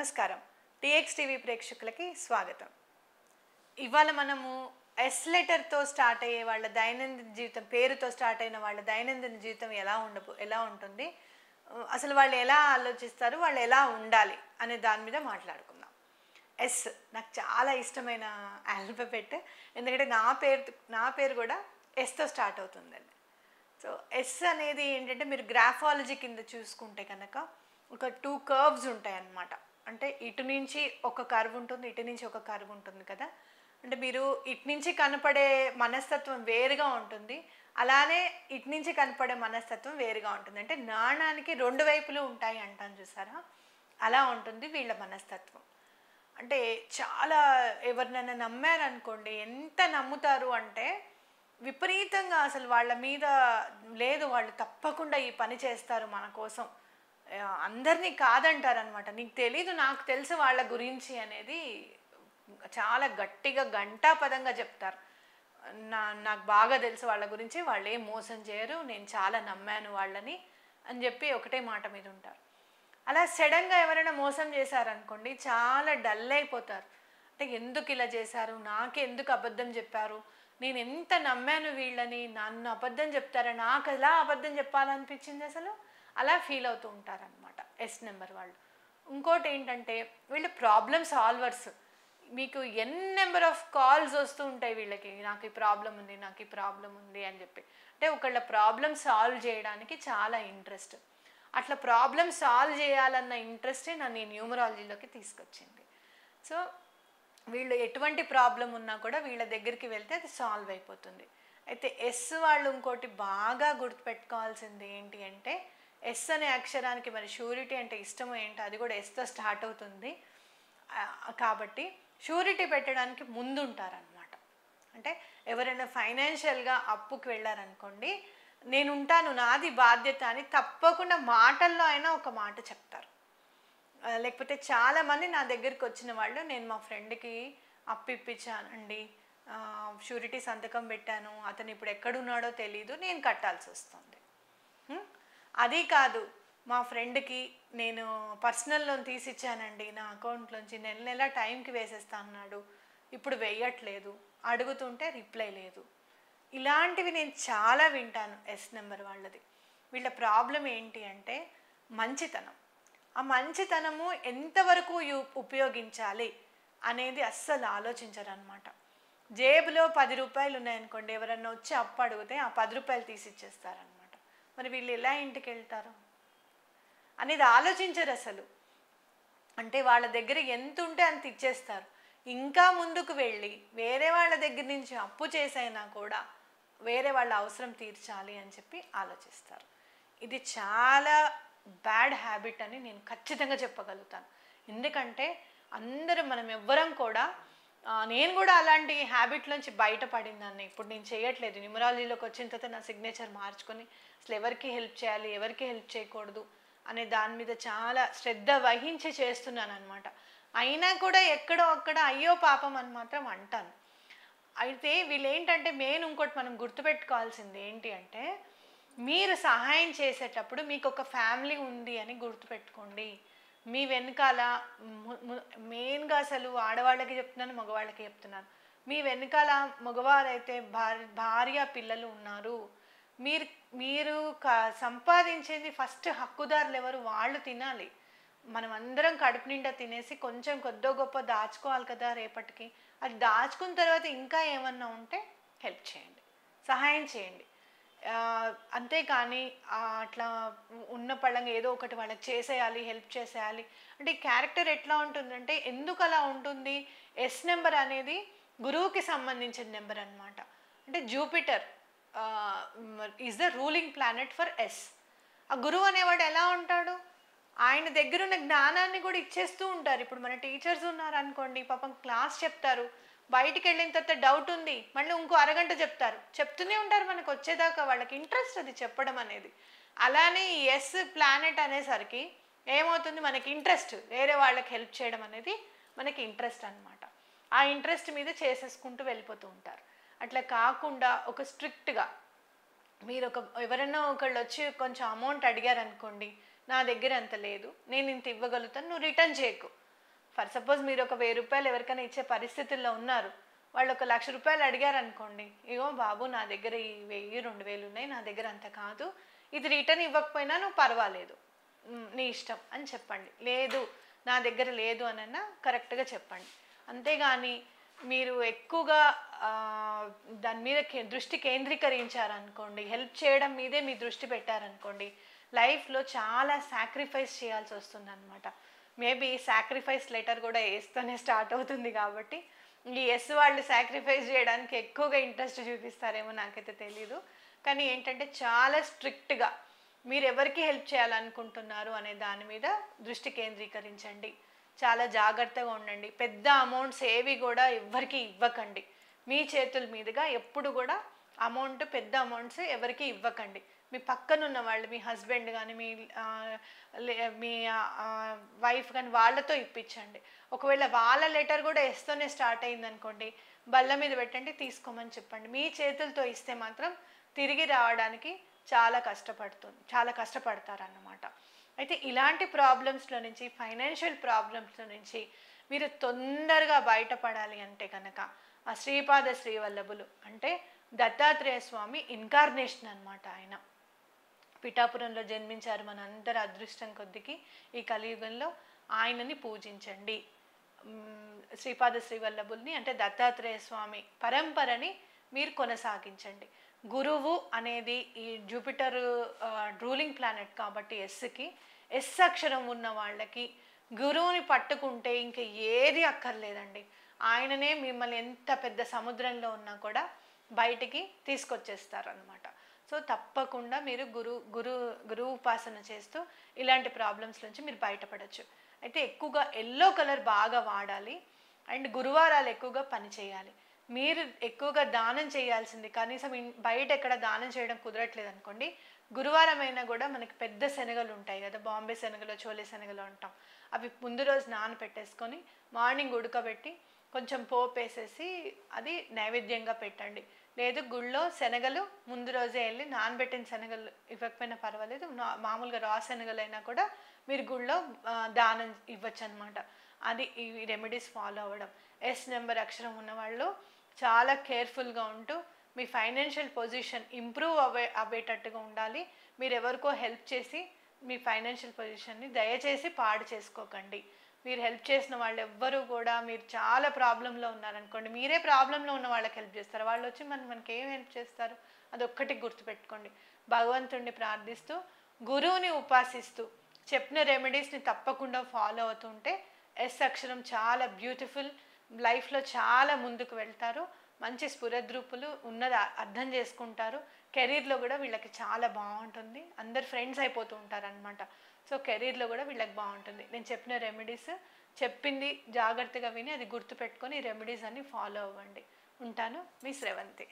నమస్కారం. TX TV ప్రేక్షకులకి స్వాగతం. ఇవాళ మనము ఎస్ లెటర్తో స్టార్ట్ అయ్యే వాళ్ళ దైనందిన జీవితం పేరుతో స్టార్ట్ అయిన వాళ్ళ దైనందిన జీవితం ఎలా ఉండబో ఎలా ఉంటుంది? అసలు వాళ్ళు ఎలా ఆలోచిస్తారు? వాళ్ళు ఎలా ఉండాలి? అనే దాని మీద మాట్లాడుకుందాం. ఎస్ నాకు చాలా ఇష్టమైన ఆల్ఫబెట్ ఎందుకంటే నా పేరు నా పేరు కూడా ఎస్తో స్టార్ట్ అవుతుందండి. సో ఎస్ అనేది ఏంటంటే మీరు గ్రాఫాలజీ కింద చూసుకుంటే కనుక ఒక టూ కర్వ్స్ ఉంటాయన్నమాట. అంటే ఇటు నుంచి ఒక కర్వ్ ఉంటుంది ఇటు నుంచి ఒక కర్వ్ ఉంటుంది కదా. అంటే మీరు ఇటు నుంచి కనపడే మనస్తత్వం వేరుగా ఉంటుంది అలానే ఇటు నుంచి కనపడే మనస్తత్వం వేరుగా ఉంటుంది. అంటే నాణానికి రెండు వైపులు ఉంటాయి అంటాను చూసారా? అలా ఉంటుంది వీళ్ళ మనస్తత్వం. అంటే చాలా ఎవరినైనా నమ్మారనుకోండి ఎంత నమ్ముతారు అంటే విపరీతంగా అసలు వాళ్ళ మీద లేదు వాళ్ళు తప్పకుండా ఈ పని చేస్తారు మన కోసం. అందరినీ కాదంటారనమాట నీకు తెలీదు నాకు తెలుసు వాళ్ళ గురించి అనేది చాలా గట్టిగా గంటాపదంగా చెప్తారు. నా నాకు బాగా తెలుసు వాళ్ళ గురించి వాళ్ళు ఏం మోసం చేయరు నేను చాలా నమ్మాను వాళ్ళని అని చెప్పి ఒకటే మాట మీద ఉంటారు. అలా సడన్గా ఎవరైనా మోసం చేశారనుకోండి చాలా డల్ అయిపోతారు. అంటే ఎందుకు ఇలా చేశారు? నాకెందుకు అబద్ధం చెప్పారు? నేను ఎంత నమ్మాను వీళ్ళని? నన్ను అబద్ధం చెప్తారా? నాకు ఎలా అబద్ధం చెప్పాలనిపించింది అసలు? అలా ఫీల్ అవుతూ ఉంటారనమాట ఎస్ నెంబర్ వాళ్ళు. ఇంకోటి ఏంటంటే వీళ్ళు ప్రాబ్లమ్ సాల్వర్స్ మీకు ఎన్ నెంబర్ ఆఫ్ కాల్స్ వస్తూ ఉంటాయి వీళ్ళకి నాకు ఈ ప్రాబ్లం ఉంది నాకు ఈ ప్రాబ్లం ఉంది అని చెప్పి. అంటే ఒకళ్ళ ప్రాబ్లమ్ సాల్వ్ చేయడానికి చాలా ఇంట్రెస్ట్ అట్లా ప్రాబ్లమ్ సాల్వ్ చేయాలన్న ఇంట్రెస్టే నన్ను ఈ న్యూమరాలజీలోకి తీసుకొచ్చింది. సో వీళ్ళు ఎటువంటి ప్రాబ్లం ఉన్నా కూడా వీళ్ళ దగ్గరికి వెళ్తే అది సాల్వ్ అయిపోతుంది. అయితే ఎస్ వాళ్ళు ఇంకోటి బాగా గుర్తుపెట్టుకోవాల్సింది ఏంటి అంటే ఎస్ అనే అక్షరానికి మరి షూరిటీ అంటే ఇష్టం ఏంటి? అది కూడా ఎస్తో స్టార్ట్ అవుతుంది. కాబట్టి షూరిటీ పెట్టడానికి ముందు ఉంటారనమాట అంటే ఎవరైనా ఫైనాన్షియల్గా అప్పుకి వెళ్ళారనుకోండి నేను ఉంటాను నాది బాధ్యత అని తప్పకుండా మాటల్లో అయినా ఒక మాట చెప్తారు. లేకపోతే చాలామంది నా దగ్గరికి వచ్చిన వాళ్ళు నేను మా ఫ్రెండ్కి అప్పు ఇప్పించానండి షూరిటీ సంతకం పెట్టాను అతను ఇప్పుడు ఎక్కడున్నాడో తెలీదు నేను కట్టాల్సి వస్తుంది అది కాదు. మా ఫ్రెండ్కి నేను పర్సనల్ లోన్ తీసిచ్చానండి. నా అకౌంట్లోంచి నెల నెల టైంకి వేసేస్తా అన్నాడు. ఇప్పుడు వేయట్లేదు. అడుగుతుంటే రిప్లై లేదు. ఇలాంటివి నేను చాలా వింటాను ఎస్ నెంబర్ వాళ్ళది. వీళ్ళ ప్రాబ్లం ఏంటి అంటే మంచితనం. ఆ మంచితనము ఎంతవరకు ఉపయోగించాలి అనేది అస్సలు ఆలోచించరనమాట జేబులో పది రూపాయలు ఉన్నాయనుకోండి ఎవరన్నా వచ్చి అప్పు అడిగితే ఆ పది రూపాయలు తీసి ఇచ్చేస్తారనమాట మరి వీళ్ళు ఎలా ఇంటికి వెళ్తారు అనేది ఆలోచించరు అసలు. అంటే వాళ్ళ దగ్గర ఎంత ఉంటే అంత ఇచ్చేస్తారు. ఇంకా ముందుకు వెళ్ళి వేరే వాళ్ళ దగ్గర నుంచి అప్పు చేసైనా కూడా వేరే వాళ్ళ అవసరం తీర్చాలి అని చెప్పి ఆలోచిస్తారు. ఇది చాలా బ్యాడ్ హ్యాబిట్ అని నేను ఖచ్చితంగా చెప్పగలుగుతాను. ఎందుకంటే అందరూ మనం ఎవ్వరం కూడా నేను కూడా అలాంటి హ్యాబిట్ నుంచి బయటపడిందాన్ని. ఇప్పుడు నేను చేయట్లేదు. న్యూమరాలజీలోకి వచ్చిన తర్వాత నా సిగ్నేచర్ మార్చుకొని అసలు ఎవరికి హెల్ప్ చేయాలి ఎవరికి హెల్ప్ చేయకూడదు అనే దాని మీద చాలా శ్రద్ధ వహించి చేస్తున్నాను అనమాట అయినా కూడా ఎక్కడో అక్కడ అయ్యో పాపం అని మాత్రం అంటాను. అయితే వీళ్ళు ఏంటంటే మెయిన్ ఇంకోటి మనం గుర్తుపెట్టుకోవాల్సింది ఏంటి అంటే మీరు సహాయం చేసేటప్పుడు మీకు ఒక ఫ్యామిలీ ఉంది అని గుర్తుపెట్టుకోండి. మీ వెనకాల మెయిన్గా అసలు ఆడవాళ్ళకి చెప్తున్నాను మగవాళ్ళకి చెప్తున్నాను. మీ వెనకాల మగవారైతే భార్య భార్య పిల్లలు ఉన్నారు. మీరు మీరు క- సంపాదించేది ఫస్ట్ హక్కుదారులు ఎవరు? వాళ్ళు తినాలి. మనం అందరం కడుపు నిండా తినేసి కొంచెం కొద్దో గొప్ప దాచుకోవాలి కదా రేపటికి. అది దాచుకున్న తర్వాత ఇంకా ఏమన్నా ఉంటే హెల్ప్ చేయండి. సహాయం చేయండి. అంతేకాని అట్లా ఉన్న పళ్ళంగా ఏదో ఒకటి వాళ్ళకి చేసేయాలి హెల్ప్ చేసేయాలి. అంటే క్యారెక్టర్ ఎట్లా ఉంటుందంటే ఎందుకు అలా ఉంటుంది? ఎస్ నెంబర్ అనేది గురువుకి సంబంధించిన నెంబర్ అన్నమాట. అంటే Jupiter is the ruling planet for S ఆ గురువు అనేవాడు ఎలా ఉంటాడు? ఆయన దగ్గర ఉన్న జ్ఞానాన్ని కూడా ఇచ్చేస్తూ ఉంటారు. ఇప్పుడు మన టీచర్స్ ఉన్నారు అనుకోండి పాపం క్లాస్ చెప్తారు. బయటికి వెళ్ళిన తర్వాత డౌట్ ఉంది. మళ్ళీ ఇంకో అరగంట చెప్తారు. చెప్తూనే ఉంటారు మనకు వచ్చేదాకా వాళ్ళకి ఇంట్రెస్ట్ అది చెప్పడం అనేది. అలానే ఎస్ ప్లానెట్ అనేసరికి ఏమవుతుంది? మనకి ఇంట్రెస్ట్ వేరే వాళ్ళకి హెల్ప్ చేయడం అనేది మనకి ఇంట్రెస్ట్ అన్నమాట. ఆ ఇంట్రెస్ట్ మీద చేసేసుకుంటూ వెళ్ళిపోతూ ఉంటారు. అట్లా కాకుండా ఒక స్ట్రిక్ట్గా మీరు ఒక ఎవరైనా ఒకళ్ళు వచ్చి కొంచెం అమౌంట్ అడిగారు అనుకోండి నా దగ్గర అంత లేదు నేను ఇంత ఇవ్వగలుగుతాను నువ్వు రిటర్న్ చేయకు. ఫర్ సపోజ్ మీరు ఒక వెయ్యి రూపాయలు ఎవరికైనా ఇచ్చే పరిస్థితుల్లో ఉన్నారు వాళ్ళు ఒక లక్ష రూపాయలు అడిగారు అనుకోండి ఇగో బాబు నా దగ్గర ఈ వెయ్యి రెండు వేలు ఉన్నాయి నా దగ్గర అంత కాదు ఇది రిటర్న్ ఇవ్వకపోయినా నువ్వు పర్వాలేదు నీ ఇష్టం అని చెప్పండి. లేదు నా దగ్గర లేదు అనన్నా కరెక్ట్గా చెప్పండి. అంతేగాని మీరు ఎక్కువగా దాని మీద కే- దృష్టి కేంద్రీకరించారనుకోండి హెల్ప్ చేయడం మీదే మీ దృష్టి పెట్టారనుకోండి లైఫ్లో చాలా సాక్రిఫైస్ చేయాల్సి వస్తుంది అనమాట మేబీ సాక్రిఫైస్ లెటర్ కూడా వేస్తూనే స్టార్ట్ అవుతుంది కాబట్టి ఈ ఎస్ వాళ్ళు సాక్రిఫైస్ చేయడానికి ఎక్కువగా ఇంట్రెస్ట్ చూపిస్తారేమో నాకైతే తెలీదు. కానీ ఏంటంటే చాలా స్ట్రిక్ట్గా మీరు ఎవరికి హెల్ప్ చేయాలనుకుంటున్నారు అనే దాని మీద దృష్టి కేంద్రీకరించండి. చాలా జాగ్రత్తగా ఉండండి. పెద్ద అమౌంట్స్ ఏవి కూడా ఎవరికి ఇవ్వకండి. మీ చేతుల మీదుగా ఎప్పుడు కూడా అమౌంట్ పెద్ద అమౌంట్స్ ఎవరికి ఇవ్వకండి. మీ పక్కన ఉన్న వాళ్ళు మీ హస్బెండ్ కానీ మీ లే- మీ వైఫ్ కానీ వాళ్ళతో ఇప్పించండి. ఒకవేళ వాళ్ళ లెటర్ కూడా ఎస్తోనే స్టార్ట్ అయింది అనుకోండి బల్ల మీద పెట్టండి తీసుకోమని చెప్పండి. మీ చేతులతో ఇస్తే మాత్రం తిరిగి రావడానికి చాలా కష్టపడుతుంది చాలా కష్టపడతారన్నమాట. అయితే ఇలాంటి ప్రాబ్లమ్స్లో నుంచి ఫైనాన్షియల్ ప్రాబ్లమ్స్లో నుంచి మీరు తొందరగా బయటపడాలి అంటే కనుక ఆ శ్రీపాద శ్రీవల్లభులు అంటే దత్తాత్రేయ స్వామి ఇన్కార్నేషన్ అన్నమాట ఆయన. పిఠాపురంలో జన్మించారు మన అందరి అదృష్టం కొద్దికి ఈ కలియుగంలో ఆయనని పూజించండి. శ్రీపాద శ్రీవల్లభుల్ని అంటే దత్తాత్రేయ స్వామి పరంపరని మీరు కొనసాగించండి. గురువు అనేది ఈ జూపిటర్ రూలింగ్ ప్లానెట్ కాబట్టి ఎస్కి ఎస్ అక్షరం ఉన్న వాళ్ళకి గురువుని పట్టుకుంటే ఇంకా ఏది అక్కర్లేదండి. ఆయననే మిమ్మల్ని ఎంత పెద్ద సముద్రంలో ఉన్నా కూడా బయటికి తీసుకొచ్చేస్తారనమాట సో తప్పకుండా మీరు గురు గురు గురు ఉపాసన చేస్తూ ఇలాంటి ప్రాబ్లమ్స్ నుంచి మీరు బయటపడచ్చు. అయితే ఎక్కువగా ఎల్లో కలర్ బాగా వాడాలి అండ్ గురువారాలు ఎక్కువగా పని చేయాలి. మీరు ఎక్కువగా దానం చేయాల్సింది కనీసం బయట ఎక్కడ దానం చేయడం కుదరట్లేదు అనుకోండి గురువారం అయినా కూడా మనకి పెద్ద శనగలు ఉంటాయి కదా బాంబే శనగలు చోలే శనగలు అంటాం. అవి ముందు రోజు నానబెట్టేసుకొని మార్నింగ్ ఉడకబెట్టి కొంచెం పోపు వేసేసి అది నైవేద్యంగా పెట్టండి. లేదు గుళ్ళో శనగలు ముందు రోజే వెళ్ళి నానబెట్టిన శనగలు ఇవ్వకపోయినా పర్వాలేదు. మామూలుగా రా శనగలు అయినా కూడా మీరు గుళ్ళో దానం ఇవ్వచ్చు అనమాట అది ఈ రెమెడీస్ ఫాలో అవ్వడం. ఎస్ నెంబర్ అక్షరం ఉన్నవాళ్ళు చాలా కేర్ఫుల్గా ఉంటూ మీ ఫైనాన్షియల్ పొజిషన్ ఇంప్రూవ్ అవ్వే అవ్వేటట్టుగా ఉండాలి. మీరు ఎవరికో హెల్ప్ చేసి మీ ఫైనాన్షియల్ పొజిషన్ని దయచేసి పాడు చేసుకోకండి. మీరు హెల్ప్ చేసిన వాళ్ళు ఎవ్వరూ కూడా మీరు చాలా ప్రాబ్లంలో ఉన్నారనుకోండి మీరే ప్రాబ్లంలో ఉన్న వాళ్ళకి హెల్ప్ చేస్తారు. వాళ్ళు వచ్చి మన మనకి ఏం హెల్ప్ చేస్తారు? అదొక్కటి గుర్తుపెట్టుకోండి. భగవంతుడిని ప్రార్థిస్తూ గురువుని ఉపాసిస్తూ చెప్పిన రెమెడీస్ని తప్పకుండా ఫాలో అవుతుంటే ఎస్ అక్షరం చాలా బ్యూటిఫుల్ లైఫ్లో చాలా ముందుకు వెళ్తారు. మంచి స్ఫురద్రూపులు ఉన్నది అర్థం చేసుకుంటారు. కెరీర్లో కూడా వీళ్ళకి చాలా బాగుంటుంది. అందరు ఫ్రెండ్స్ అయిపోతూ ఉంటారు అనమాట సో కెరీర్లో కూడా వీళ్ళకి బాగుంటుంది. నేను చెప్పిన రెమెడీస్ చెప్పింది జాగ్రత్తగా విని అది గుర్తుపెట్టుకొని రెమెడీస్ అన్ని ఫాలో అవ్వండి. ఉంటాను. మీ శ్రవంతి.